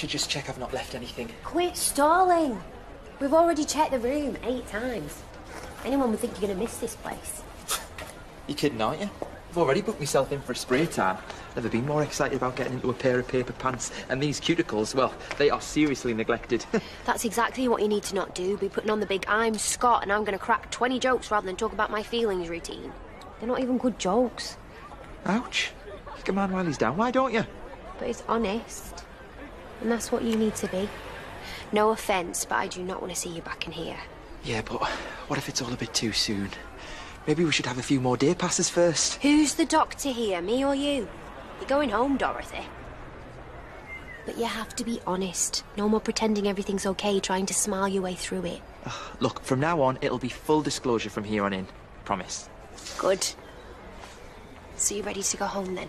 should just check I've not left anything. Quit stalling. We've already checked the room eight times. Anyone would think you're going to miss this place. You kidding, aren't you? I've already booked myself in for a spray tan. Never been more excited about getting into a pair of paper pants. And these cuticles, well, they are seriously neglected. That's exactly what you need to not do. Be putting on the big I'm Scott and I'm going to crack 20 jokes rather than talk about my feelings routine. They're not even good jokes. Ouch. Kick a man while he's down, why don't you? But it's honest. And that's what you need to be. No offence, but I do not want to see you back in here. Yeah, but what if it's all a bit too soon? Maybe we should have a few more day passes first. Who's the doctor here, me or you? You're going home, Dorothy. But you have to be honest. No more pretending everything's okay, trying to smile your way through it. Look, from now on, it'll be full disclosure from here on in. Promise. Good. So you're ready to go home then?